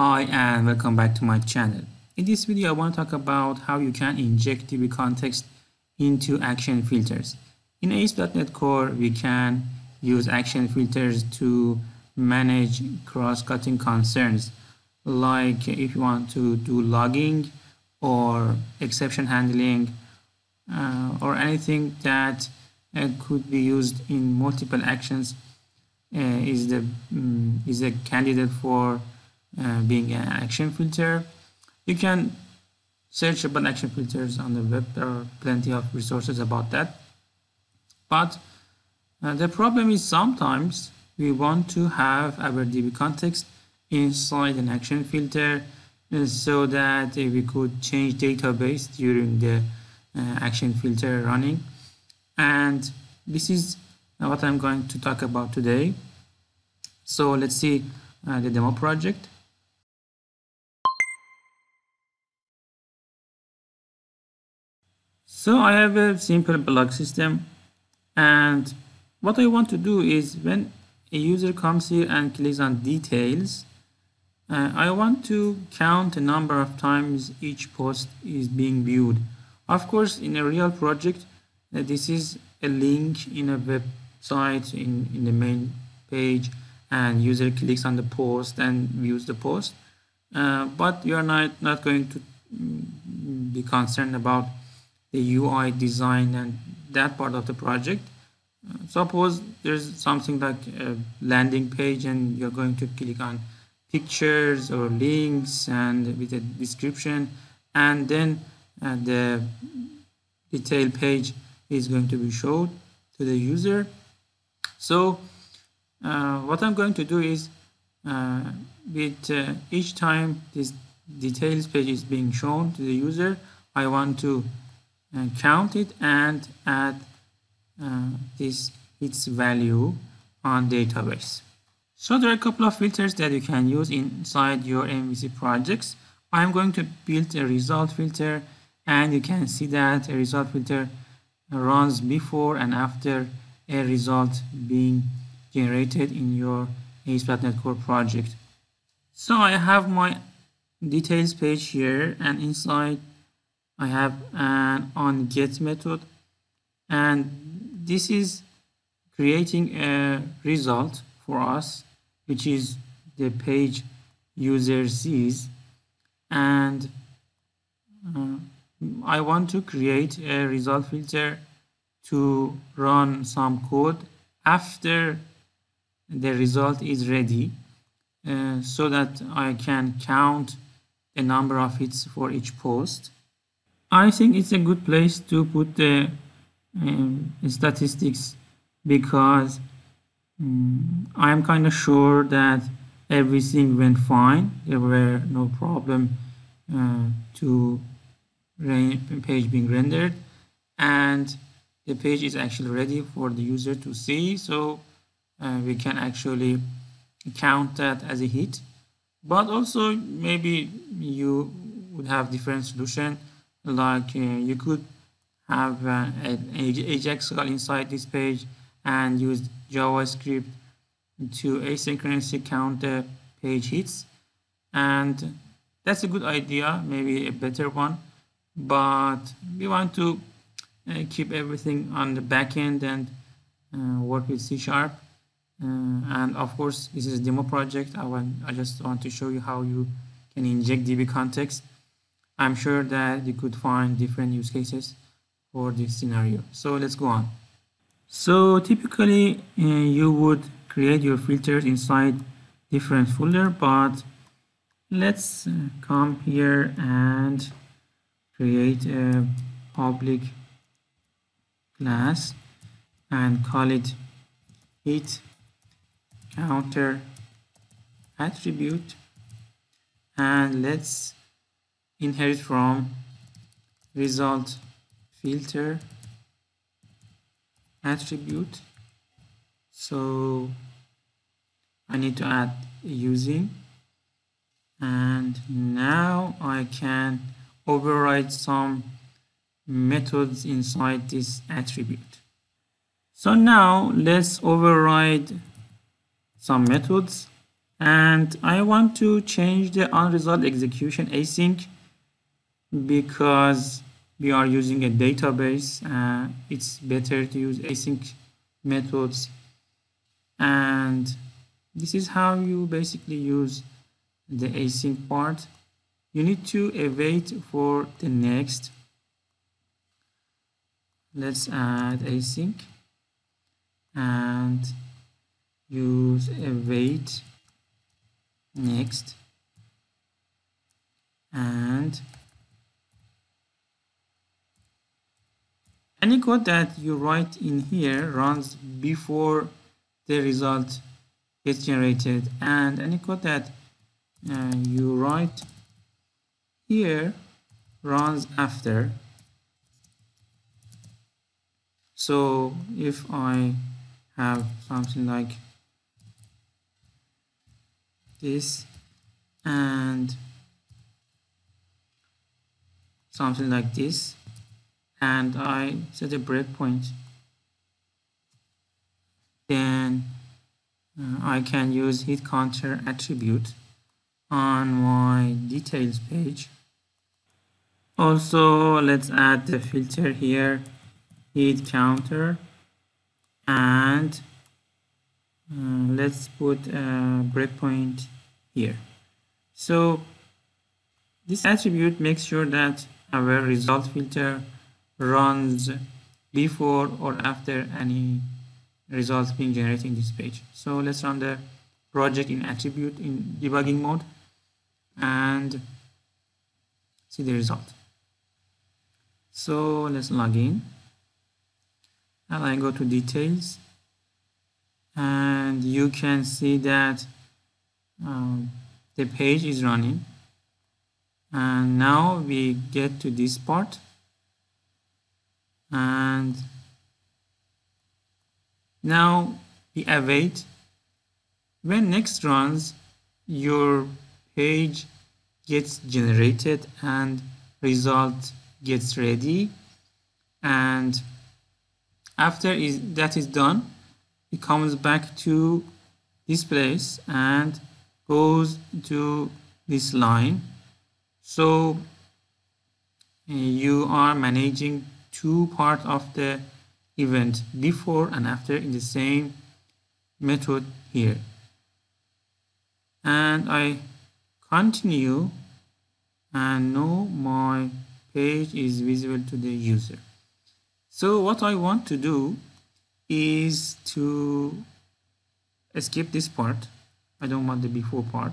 Hi and welcome back to my channel. In this video I want to talk about how you can inject DB context into action filters. In ASP.NET Core we can use action filters to manage cross-cutting concerns like if you want to do logging or exception handling uh, or anything that uh, could be used in multiple actions uh, is the um, is a candidate for uh, being an action filter. You can search about action filters on the web. There are plenty of resources about that. But uh, the problem is sometimes we want to have our DB context inside an action filter uh, so that we could change database during the uh, action filter running. And this is what I'm going to talk about today. So let's see uh, the demo project. So I have a simple blog system and what I want to do is when a user comes here and clicks on details uh, I want to count the number of times each post is being viewed. Of course in a real project uh, this is a link in a website in, in the main page and user clicks on the post and views the post uh, but you are not, not going to mm, be concerned about the UI design and that part of the project. Uh, suppose there's something like a landing page and you're going to click on pictures or links and with a description and then uh, the detail page is going to be showed to the user. So uh, what I'm going to do is uh, with uh, each time this details page is being shown to the user, I want to and count it and add uh, this its value on database. So there are a couple of filters that you can use inside your MVC projects. I'm going to build a result filter and you can see that a result filter runs before and after a result being generated in your ASP.NET Core project. So I have my details page here and inside I have an on get method. And this is creating a result for us which is the page user sees. And uh, I want to create a result filter to run some code after the result is ready uh, so that I can count the number of hits for each post I think it's a good place to put the um, statistics because um, I'm kind of sure that everything went fine. There were no problem uh, to page being rendered. And the page is actually ready for the user to see. So uh, we can actually count that as a hit. But also maybe you would have different solution like uh, you could have uh, an Ajax call inside this page and use JavaScript to asynchronously count the page hits. And that's a good idea maybe a better one but we want to uh, keep everything on the back end and uh, work with C sharp. Uh, and of course this is a demo project. I want I just want to show you how you can inject DB context I'm sure that you could find different use cases for this scenario. So let's go on. So typically uh, you would create your filters inside different folder, but let's uh, come here and create a public class and call it hit counter attribute and let's inherit from result filter attribute. So I need to add using and now I can override some methods inside this attribute. So now let's override some methods. And I want to change the OnResultExecutionAsync because we are using a database uh, it's better to use async methods. And this is how you basically use the async part. You need to await for the next. Let's add async. And use await next. And any code that you write in here runs before the result gets generated and any code that uh, you write here runs after. So if I have something like this and something like this and I set a breakpoint. Then uh, I can use hit counter attribute on my details page. Also let's add the filter here hit counter and uh, let's put a breakpoint here. So this attribute makes sure that our result filter runs before or after any results being generated in this page. So let's run the project in attribute in debugging mode and see the result. So let's log in. And I go to details and you can see that um, the page is running. And now we get to this part and now we await when next runs your page gets generated and result gets ready. And after is that is done it comes back to this place and goes to this line. So uh, you are managing two parts of the event before and after in the same method here. And I continue and now my page is visible to the user. So what I want to do is to skip this part. I don't want the before part.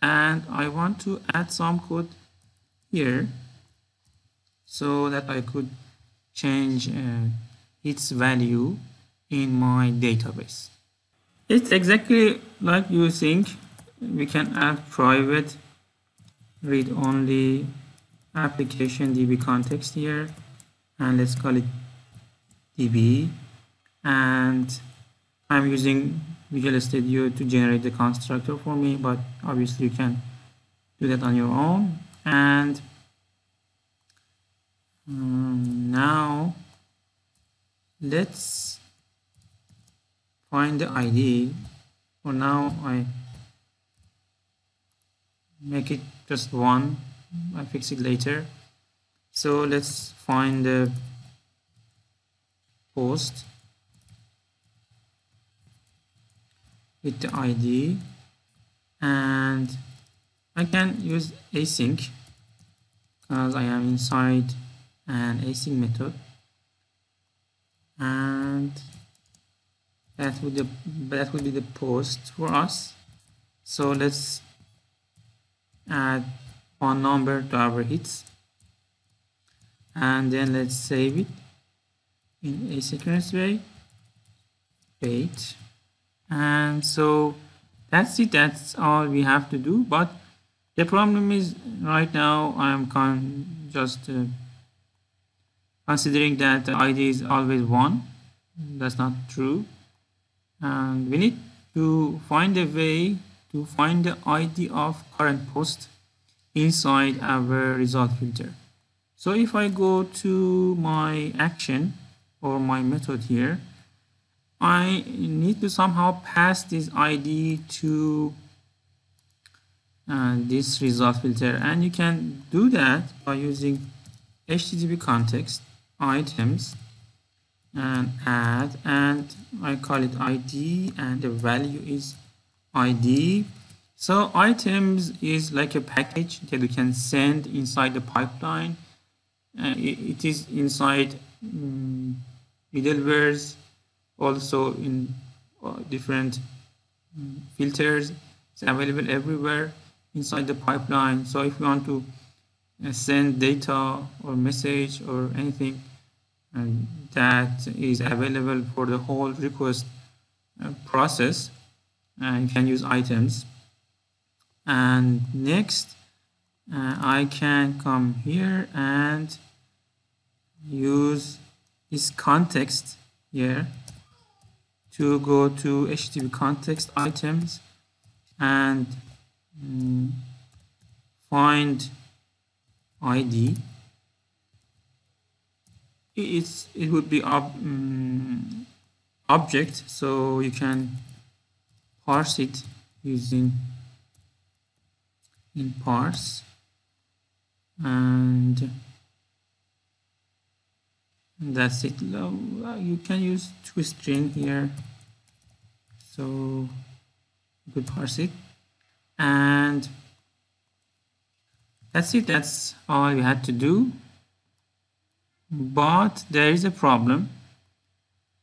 And I want to add some code here so that I could change uh, its value in my database. It's exactly like you think. We can add private read only application db context here and let's call it db and I'm using Visual Studio to generate the constructor for me but obviously you can do that on your own. And Mm, now let's find the ID for now I make it just one. I fix it later. So let's find the post with the ID and I can use async because I am inside an async method. And that would be that would be the post for us. So let's add one number to our hits. And then let's save it in asynchronous way. Wait. And so that's it. That's all we have to do. But the problem is right now I'm con just uh, considering that ID is always one. That's not true. And we need to find a way to find the ID of current post inside our result filter. So if I go to my action or my method here I need to somehow pass this ID to uh, this result filter. And you can do that by using http context items and add and I call it ID and the value is ID so items is like a package that you can send inside the pipeline. Uh, it, it is inside um, middlewares also in uh, different um, filters. It's available everywhere inside the pipeline. So if you want to uh, send data or message or anything that is available for the whole request uh, process and you can use items. And next uh, I can come here and use this context here to go to HTTP context items and um, find ID it's it would be ob, um, object so you can parse it using in parse and that's it. You can use toString here so you could parse it. And that's it. That's all you had to do but there is a problem.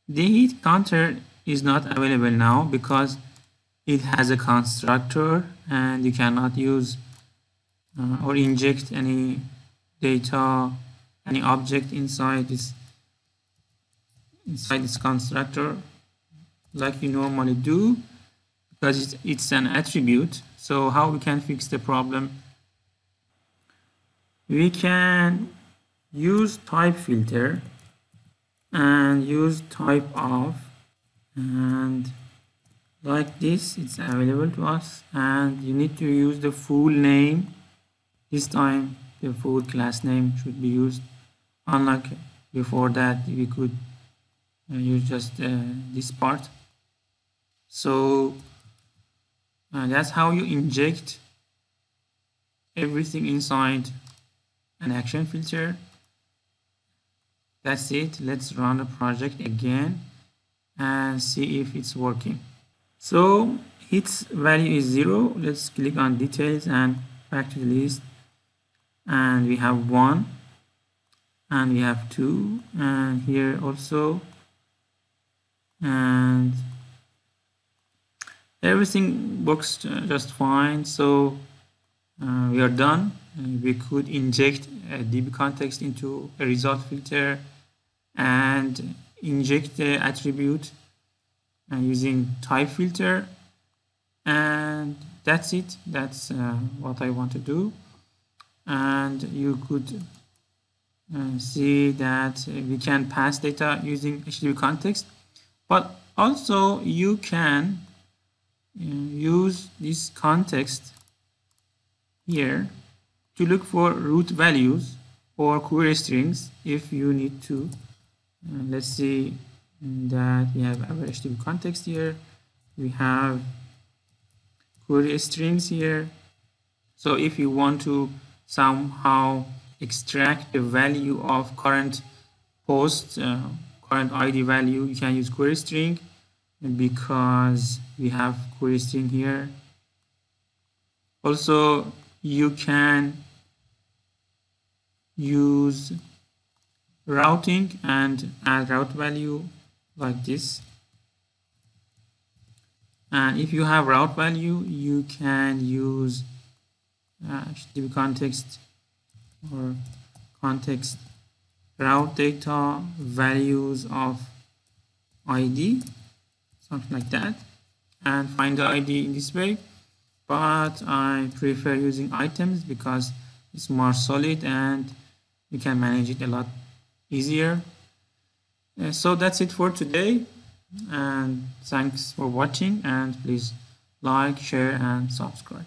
The hit counter is not available now because it has a constructor and you cannot use uh, or inject any data any object inside this inside this constructor like you normally do because it's, it's an attribute. So how we can fix the problem? We can use type filter and use type of and like this it's available to us and you need to use the full name. This time the full class name should be used unlike before that we could uh, use just uh, this part. So uh, that's how you inject everything inside an action filter that's it. Let's run the project again and see if it's working. So its value is zero. Let's click on details and back to the list. And we have one and we have two and here also. And everything works just fine. So uh, we are done. We could inject a DB context into a result filter and inject the attribute uh, using type filter. And that's it. That's uh, what I want to do. And you could uh, see that we can pass data using HTTP context. But also you can uh, use this context here to look for route values or query strings if you need to let's see that we have our HTTP context here. We have query strings here. So if you want to somehow extract the value of current post uh, current ID value you can use query string because we have query string here. Also you can use routing and add route value like this. And if you have route value you can use uh, HTTP context or context route data values of ID something like that and find the ID in this way. But I prefer using items because it's more solid and you can manage it a lot easier. So that's it for today and thanks for watching and please like share and subscribe